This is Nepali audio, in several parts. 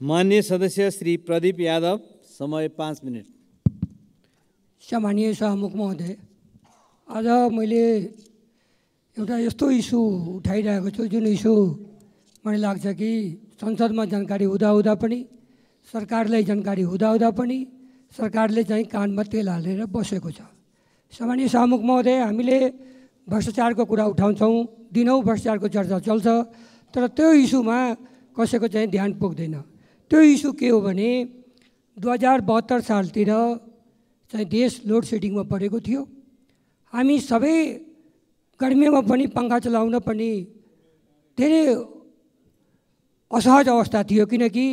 मान्य सदस्य श्री प्रदीप यादव समय पाँच मिनट। सामान्य सभामुख महोदय आज मैले एउटा यस्तो इस्यु उठाइरहेको छु जुन इस्यु मलाई लाग्छ कि संसदमा जानकारी हुँदाहुँदा पनि सरकारलाई जानकारी हुँदाहुँदा पनि सरकारले चाहिँ कानमा तेल हालेर बसेको छ। सामान्य सभामुख महोदय हामीले भ्रष्टाचारको कुरा उठाउँछौँ दिनौँ भ्रष्टाचारको चर्चा चल्छ तर त्यो इस्युमा कसैको चाहिँ ध्यान पुग्दैन। त्यो इस्यु के हो भने दुई हजार बहत्तर सालतिर चाहिँ देश लोड सेडिङमा परेको थियो। हामी सबै गर्मीमा पनि पङ्खा चलाउन पनि धेरै असहज अवस्था थियो किनकि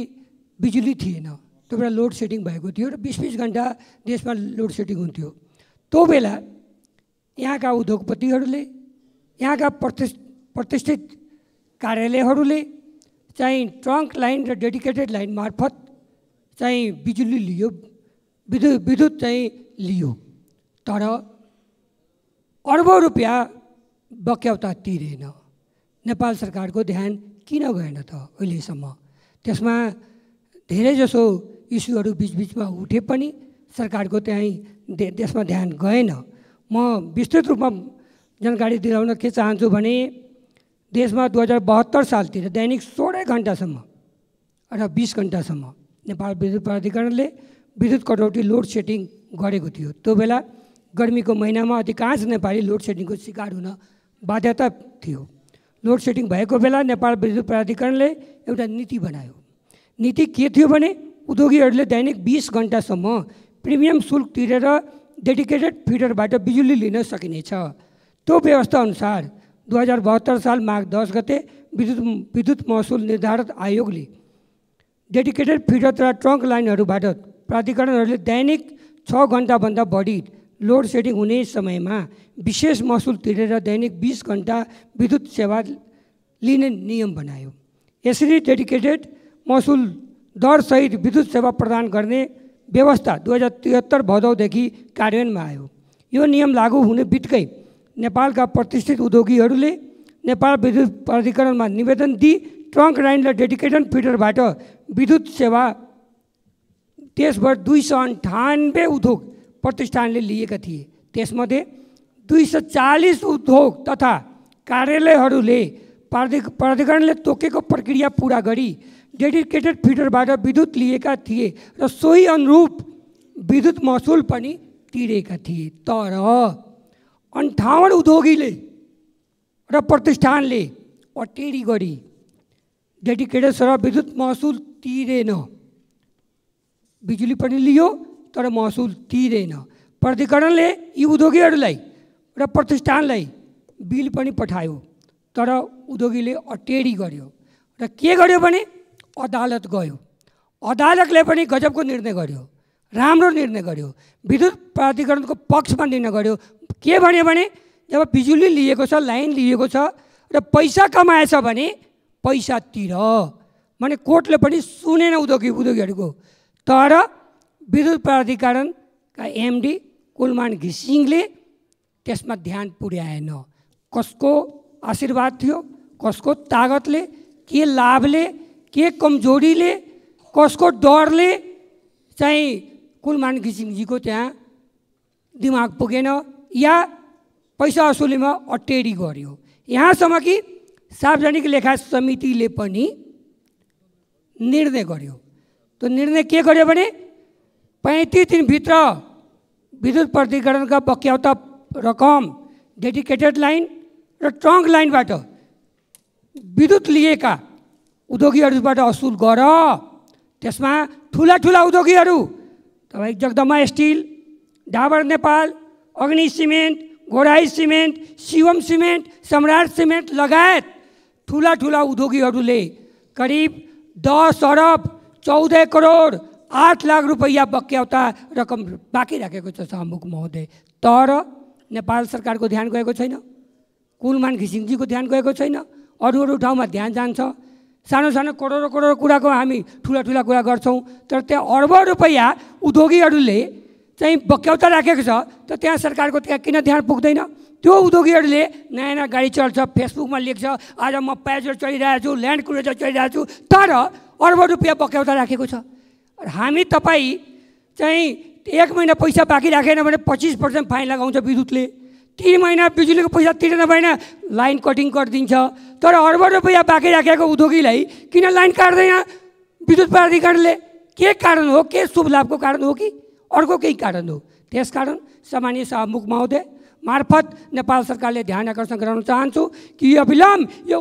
बिजुली थिएन। त्यो बेला लोड सेडिङ भएको थियो र बिस बिस घन्टा देशमा लोड सेडिङ हुन्थ्यो। त्यो बेला यहाँका उद्योगपतिहरूले यहाँका प्रतिष्ठ प्रतिष्ठित कार्यालयहरूले चाहिँ ट्रङ्क लाइन र डेडिकेटेड लाइन मार्फत चाहिँ बिजुली लियो विद्युत विद्युत चाहिँ लियो। तर अर्बौँ रुपियाँ बक्यौता तिरेन। नेपाल सरकारको ध्यान किन गएन त अहिलेसम्म? त्यसमा धेरैजसो इस्युहरू बिचबिचमा उठे पनि सरकारको त्यहीँ त्यसमा ध्यान गएन। म विस्तृत रूपमा जानकारी दिलाउन के चाहन्छु भने देशमा दुई हजार बहत्तर सालतिर दैनिक सोह्र घन्टासम्म र बिस घन्टासम्म नेपाल विद्युत प्राधिकरणले विद्युत कटौती लोड सेडिङ गरेको थियो। त्यो बेला गर्मीको महिनामा अधिकांश नेपाली लोड सेडिङको शिकार हुन बाध्यता थियो। लोड सेडिङ भएको बेला नेपाल विद्युत प्राधिकरणले एउटा नीति बनायो। नीति के थियो भने उद्योगीहरूले दैनिक बिस घन्टासम्म प्रिमियम शुल्क तिरेर डेडिकेटेड फिडरबाट बिजुली लिन सकिनेछ। त्यो व्यवस्था बहत्तर साल माघ दस गते विद्युत विद्युत महसुल निर्धारण आयोगले डेडिकेटेड फिडर तथा ट्रङ्क लाइनहरूबाट प्राधिकरणहरूले दैनिक छ घन्टाभन्दा बढी लोड सेडिङ हुने समयमा विशेष महसुल तिरेर दैनिक बिस घन्टा विद्युत सेवा लिने नियम बनायो। यसरी डेडिकेटेड महसुल दरसहित विद्युत सेवा प्रदान गर्ने व्यवस्था दुई हजार त्रिहत्तर भदौदेखि कार्यान्वयनमा आयो। यो नियम लागू हुने बित्तिकै नेपालका प्रतिष्ठित उद्योगीहरूले नेपाल विद्युत प्राधिकरणमा निवेदन दिई ट्रङ्क लाइन र डेडिकेटेड फिडरबाट विद्युत सेवा। देशभर दुई सय अन्ठानब्बे उद्योग प्रतिष्ठानले लिएका थिए। त्यसमध्ये दुई सय चालिस उद्योग तथा कार्यालयहरूले प्राधि प्राधिकरणले तोकेको प्रक्रिया पुरा गरी डेडिकेटेड फिडरबाट विद्युत लिएका थिए र सोही अनुरूप विद्युत महसुल पनि तिरेका थिए। तर अन्ठाउन्न उद्योगीले र प्रतिष्ठानले अटेरी गरी डेडिकेटेड सर विद्युत महसुल तिरेन। बिजुली पनि लियो तर महसुल तिरेन। प्राधिकरणले यी उद्योगीहरूलाई र प्रतिष्ठानलाई बिल पनि पठायो तर उद्योगीले अटेरी गर्यो। र के गर्यो भने अदालत गयो। अदालतले पनि गजबको निर्णय गर्यो राम्रो निर्णय गर्यो। विद्युत प्राधिकरणको पक्षमा निर्णय गर्यो के भन्यो भने जब बिजुली लिएको छ लाइन लिएको छ र पैसा कमाएछ भने पैसा तिर भने कोर्टले पनि सुनेन उद्योगी उद्योगीहरूको। तर विद्युत प्राधिकरणका एमडी कुलमान घिसिङले त्यसमा ध्यान पुर्याएन। कसको आशीर्वाद थियो कसको तागतले के लाभले के कमजोरीले कसको डरले चाहिँ कुलमान घिसिङजीको त्यहाँ दिमाग पुगेन। या पैसा असुलीमा अटेरी गर्यो। यहाँसम्म कि सार्वजनिक लेखा समितिले पनि निर्णय गर्यो। त्यो निर्णय के गर्यो भने पैँतिस दिनभित्र विद्युत प्राधिकरणका बक्याउता रकम डेडिकेटेड लाइन र ट्रङ्क लाइनबाट विद्युत लिएका उद्योगीहरूबाट असुल गर। त्यसमा ठुला ठुला उद्योगीहरू तपाईँ Jagdamba steel Dabur Nepal Agni cement Gorai cement Shivam cement Samrat cement लगायत ठुला ठुला उद्योगीहरूले करिब दस अरब चौध करोड आठ लाख रुपियाँ बक्याउता रकम बाँकी राखेको छ सभामुख महोदय। तर नेपाल सरकारको ध्यान गएको छैन। कुलमान घिसिङजीको ध्यान गएको छैन। अरू अरू ठाउँमा ध्यान जान्छ। सानो सानो करोडौँ करोड कुराको हामी ठुला ठुला कुरा गर्छौँ। तर त्यहाँ अर्बौँ रुपियाँ उद्योगीहरूले चाहिँ बक्याउता राखेको छ त त्यहाँ सरकारको त्यहाँ किन ध्यान पुग्दैन? त्यो उद्योगीहरूले नयाँ नयाँ गाडी चल्छ फेसबुकमा लेख्छ आज म प्याजर चढिरहेको छु ल्यान्ड क्रुजर चढिरहेको छु तर अर्ब रुपियाँ बक्यौता राखेको छ। हामी तपाईँ चाहिँ एक महिना पैसा बाँकी राखेन भने पच्चिस पर्सेन्ट फाइन लगाउँछ विद्युतले। तिन महिना बिजुलीको पैसा तिर्न भएन लाइन कटिङ गरिदिन्छ। तर अर्ब रुपियाँ बाँकी राखेको उद्योगीलाई किन लाइन काट्दैन? विद्युत प्राधिकरणले के कारण हो के शुभ लाभको कारण हो कि? अर्को केही कारण हो। त्यसकारण सामान्य सभामुख महोदय मार्फत नेपाल सरकारले ध्यान आकर्षण गराउन चाहन्छु कि यो अविलम्ब यो